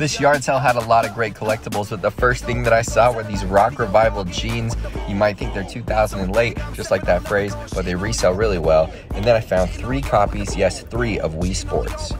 This yard sale had a lot of great collectibles, but the first thing that I saw were these Rock Revival jeans. You might think they're 2000 and late, just like that phrase, but they resell really well. And then I found three copies, yes, three of Wii Sports.